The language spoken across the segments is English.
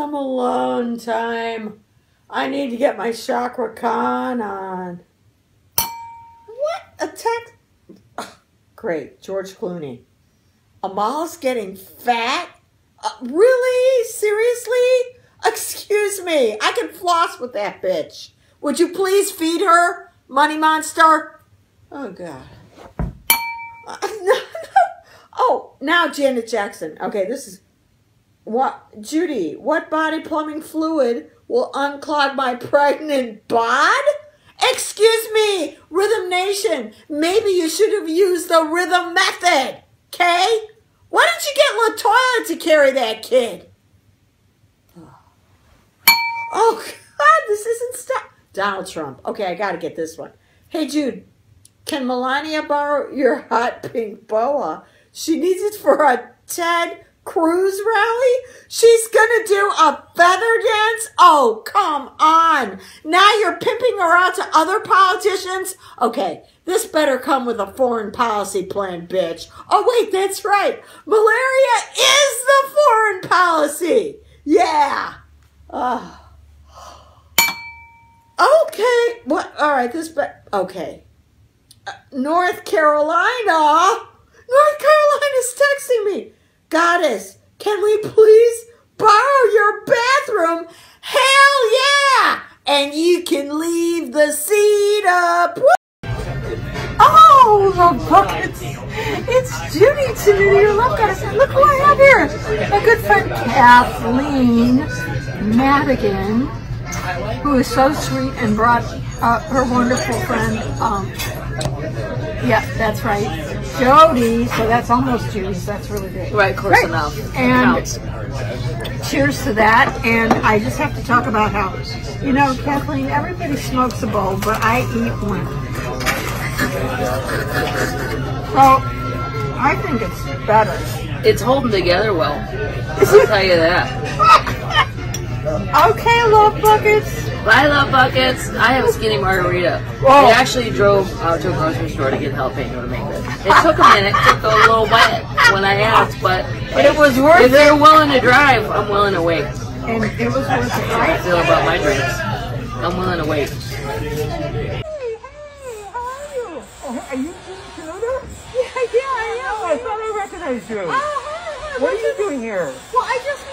some alone time. I need to get my Chakra Khan on. What? A text? Ugh, Great. George Clooney. Amal's getting fat? Uh, really? Seriously? Excuse me. I can floss with that bitch. Would you please feed her, money monster? Oh, God. Uh, no, no. Oh, now Janet Jackson. Okay, this is what Judy. What body plumbing fluid will unclog my pregnant bod? Excuse me, Rhythm Nation. Maybe you should have used the rhythm method. Okay? Why didn't you get Latoya to carry that kid? Oh God, this isn't stop. Donald Trump. Okay, I gotta get this one. Hey Jude, can Melania borrow your hot pink boa? She needs it for a Ted Cruz rally? She's gonna do a feather dance? Oh, come on. Now you're pimping her out to other politicians? Okay, this better come with a foreign policy plan, bitch. Oh, wait, that's right. Melania is the foreign policy. Yeah. Ah. Okay. What? All right. This, but okay. Uh, North Carolina. North Carolina's texting me. Goddess, can we please borrow your bathroom? Hell yeah! And you can leave the seat up. Oh, the buckets. It's Judy to your love goddess. And look who I have here. My good friend Kathleen Madigan who is so sweet and brought uh, her wonderful friend. Um, yeah, that's right, Jody. So that's almost Judy. So that's really great. Right, close Right. enough. And cheers to that. And I just have to talk about how, you know, Kathleen, everybody smokes a bowl, but I eat one. So I think it's better. It's holding together well. I'll tell you that. Okay, love buckets. I love buckets. I have a skinny margarita. Whoa. We actually drove out to a grocery store to get jalapeno to make it. It took a minute. It took a little bit when I asked, but But it was worth if they're willing to drive, I'm willing to wait. And it was worth it, That's how I right? feel about my drinks. I'm willing to wait. Hey, hey, how are you? Oh, are you Jim Canada? Yeah, yeah, I am. I thought I recognized you. Oh, hi, hi. What are you doing here? Well, I just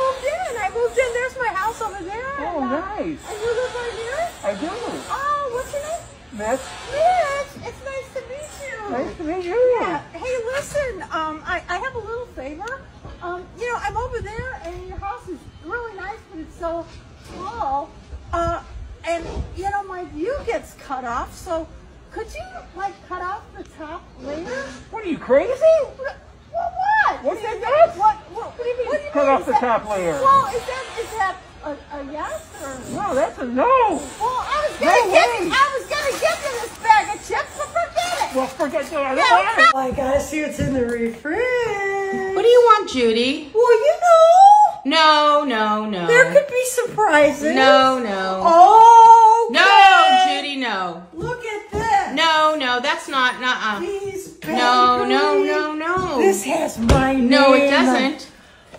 moved in. I moved in. There's my house over there. Oh, uh, nice. And you live right here? I do. Oh, what's your name? Mitch, Mitch. It's nice to meet you. nice to meet you. Yeah. Hey, listen. Um, I, I have a little favor. Um, you know, I'm over there, and your house is really nice, but it's so small. Uh, and you know, my view gets cut off. So, could you like cut off the top later? What are you crazy? Well, what? What Is is that? that? What, what, what do you mean? What do you Cut off Is the that- top layer. Well, is that is that a, a yes or? No, that's a no. Well, I was gonna No give way. you, I was gonna give you this bag of chips, but forget it. Well, forget that. I Yeah, don't want it. I gotta see what's in the refrigerator. What do you want, Judy? Well, you know, No, no, no. there could be surprises. No, no. Oh. No, Judy, no. Look at this. No, no, that's not, nuh-uh. These No, no, no, no. This has my name. No, it doesn't.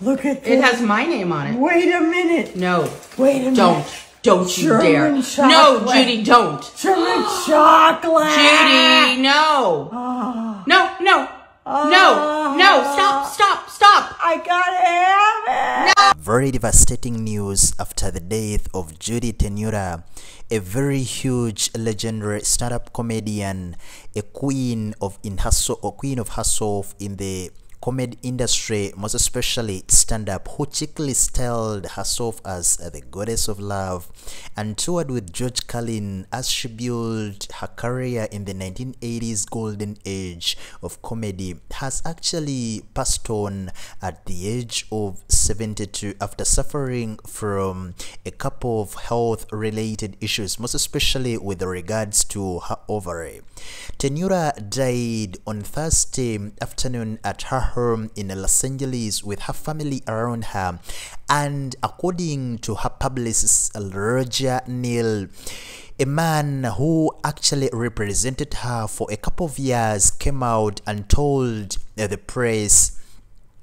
Look at this. It has my name on it. Wait a minute. No, Wait a minute. don't. Don't you German dare. No. Judy, don't. German chocolate. Judy, no. Oh, No, no. No, no, ah. stop, stop, stop. I gotta have it. Very devastating news after the death of Judy Tenuta, a very huge legendary stand-up comedian, a queen of in hustle or queen of hustle in the comedy industry, most especially stand-up, who cheekily styled herself as uh, the goddess of love and toured with George Carlin as she built her career in the 1980s golden age of comedy, has actually passed on at the age of 72 after suffering from a couple of health related issues, most especially with regards to her ovary. Tenuta died on Thursday afternoon at her home in Los Angeles with her family around her. And according to her publicist Roger Neal, a man who actually represented her for a couple of years came out and told uh, the press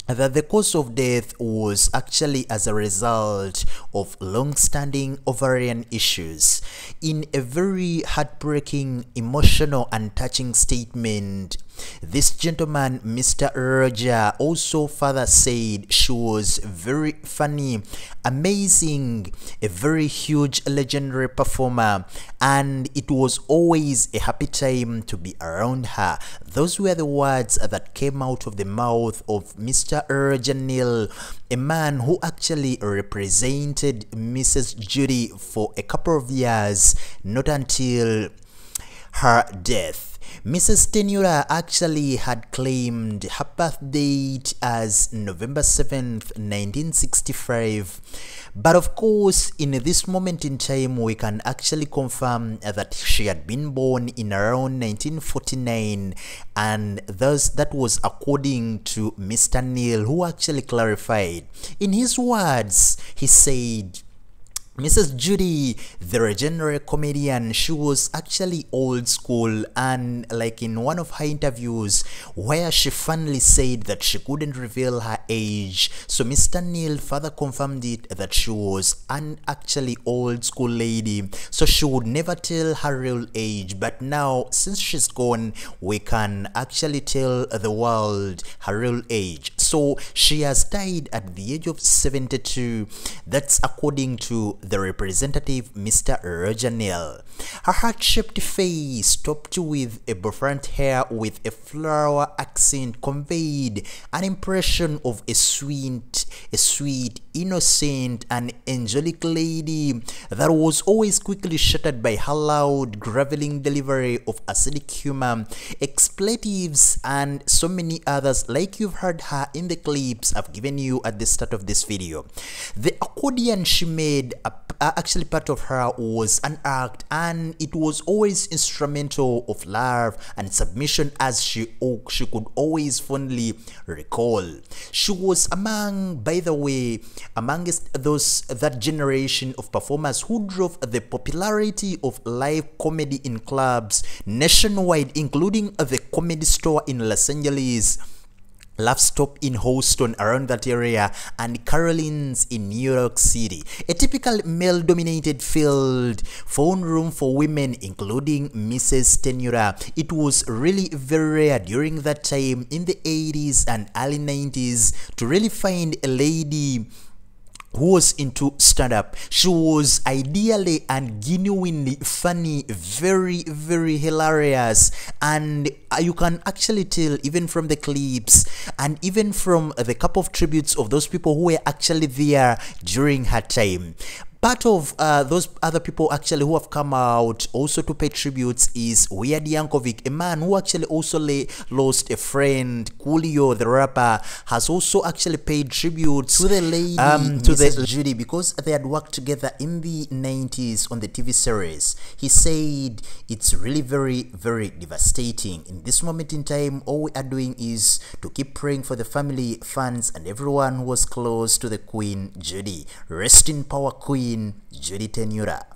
that the cause of death was actually as a result of long-standing ovarian issues. In a very heartbreaking, emotional and touching statement, this gentleman, Mr. Roger, also further said she was very funny, amazing, a very huge legendary performer, and it was always a happy time to be around her. Those were the words that came out of the mouth of Mr. Roger Neal, a man who actually represented Mrs. Judy for a couple of years, not until her death. Mrs. Tenuta actually had claimed her birth date as November 7th, 1965. But of course, in this moment in time, we can actually confirm that she had been born in around 1949, and thus that was according to Mr. Neal, who actually clarified. In his words, he said, Mrs. Judy, the legendary comedian, she was actually old school and like in one of her interviews where she finally said that she couldn't reveal her age. So Mr. Neal further confirmed it that she was an actually old school lady. So she would never tell her real age. But now since she's gone, we can actually tell the world her real age. So she has died at the age of 72. That's according to the representative Mr. Roger Neal. Her heart-shaped face topped with a bouffant hair with a flower accent conveyed an impression of a sweet, a sweet, innocent and angelic lady that was always quickly shattered by her loud, graveling delivery of acidic humor, expletives and so many others like you've heard her in the clips I've given you at the start of this video. The accordion she made uh, uh, actually part of her was an act and it was always instrumental of love and submission as she she could always fondly recall she was among by the way amongst those that generation of performers who drove the popularity of live comedy in clubs nationwide including the comedy store in Los Angeles Laff Stop in Houston around that area and Caroline's in New York City. A typical male dominated field, phone room for women including Mrs. Tenuta. It was really very rare during that time in the 80s and early 90s to really find a lady was into stand-up she was ideally and genuinely funny very very hilarious. And uh, you can actually tell even from the clips and even from the couple of tributes of those people who were actually there during her time part of uh, those other people actually who have come out also to pay tributes is Weird Yankovic, a man who actually also lay, lost a friend. Coolio, the rapper, has also actually paid tributes to the lady, um, to Mrs. the Judy, because they had worked together in the 90s on the TV series. He said it's really very, very devastating. In this moment in time, all we are doing is to keep praying for the family, fans, and everyone who was close to the Queen Judy. Rest in power, Queen. In Judy Tenura.